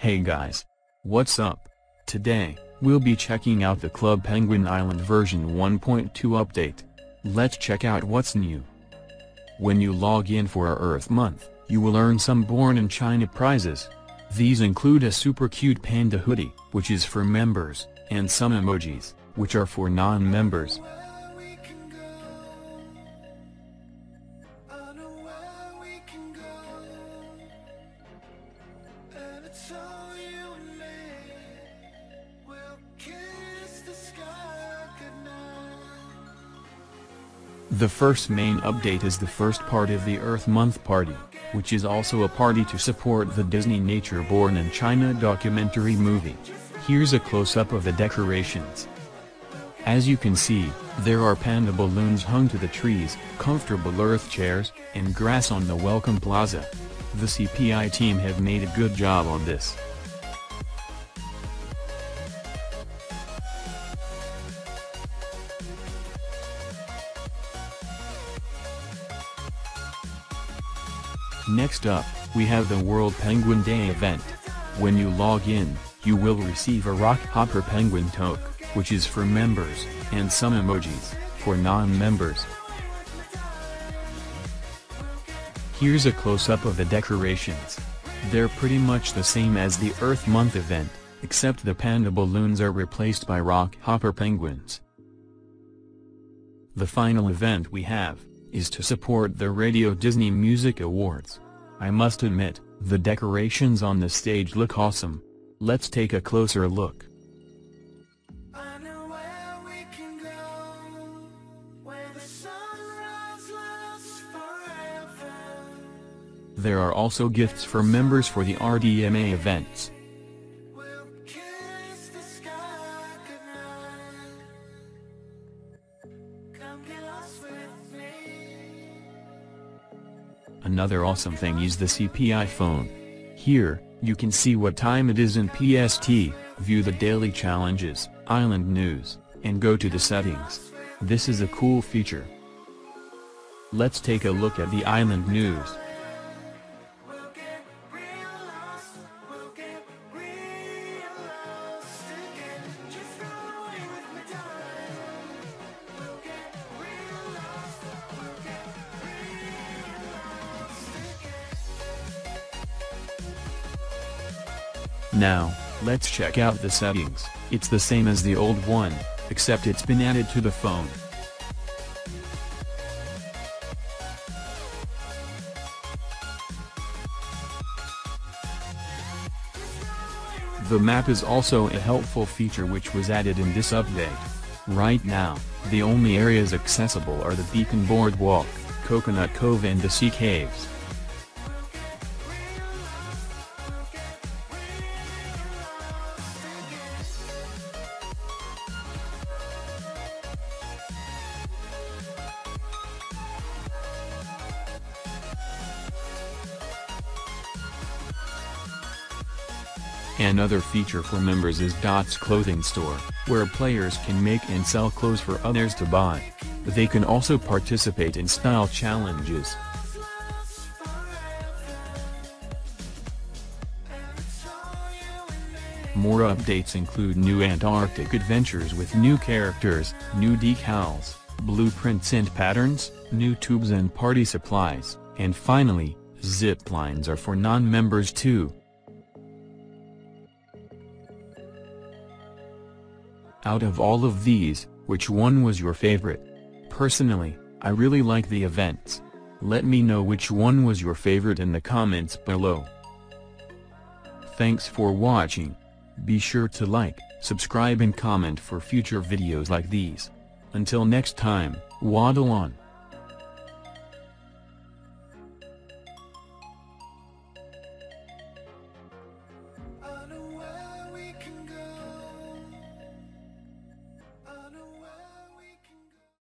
Hey guys. What's up? Today, we'll be checking out the Club Penguin Island version 1.2 update. Let's check out what's new. When you log in for Earth Month, you will earn some Born in China prizes. These include a super cute panda hoodie, which is for members, and some emojis, which are for non-members. The first main update is the first part of the Earth Month Party, which is also a party to support the Disney Nature Born in China documentary movie. Here's a close-up of the decorations. As you can see, there are panda balloons hung to the trees, comfortable earth chairs, and grass on the welcome plaza. The CPI team have made a good job on this. Next up, we have the World Penguin Day event. When you log in, you will receive a Rock Hopper Penguin toque, which is for members, and some emojis, for non-members. Here's a close-up of the decorations. They're pretty much the same as the Earth Month event, except the panda balloons are replaced by rock hopper penguins. The final event we have, is to support the Radio Disney Music Awards. I must admit, the decorations on the stage look awesome. Let's take a closer look. There are also gifts for members for the RDMA events. Another awesome thing is the CPI phone. Here, you can see what time it is in PST, view the daily challenges, island news, and go to the settings. This is a cool feature. Let's take a look at the island news. Now, let's check out the settings. It's the same as the old one, except it's been added to the phone. The map is also a helpful feature which was added in this update. Right now, the only areas accessible are the Beacon Boardwalk, Coconut Cove and the Sea Caves. Another feature for members is Dot's clothing store, where players can make and sell clothes for others to buy. They can also participate in style challenges. More updates include new Aunt Arctic adventures with new characters, new decals, blueprints and patterns, new tubes and party supplies, and finally, zip lines are for non-members too. Out of all of these, which one was your favorite? Personally, I really like the events. Let me know which one was your favorite in the comments below. Thanks for watching. Be sure to like, subscribe and comment for future videos like these. Until next time, waddle on.